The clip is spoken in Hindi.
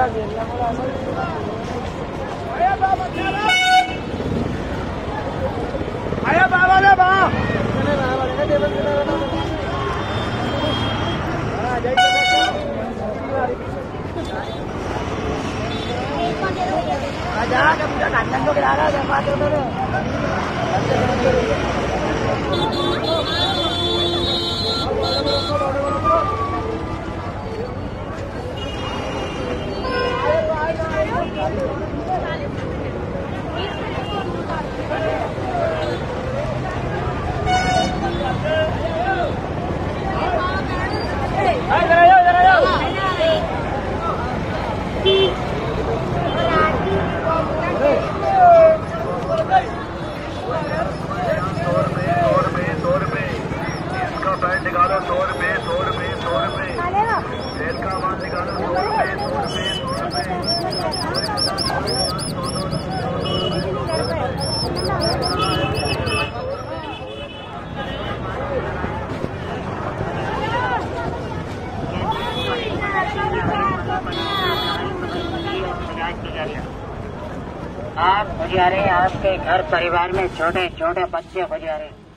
gracias, जा रहे हैं आपके घर परिवार में छोटे छोटे बच्चे हो जा रहे हैं।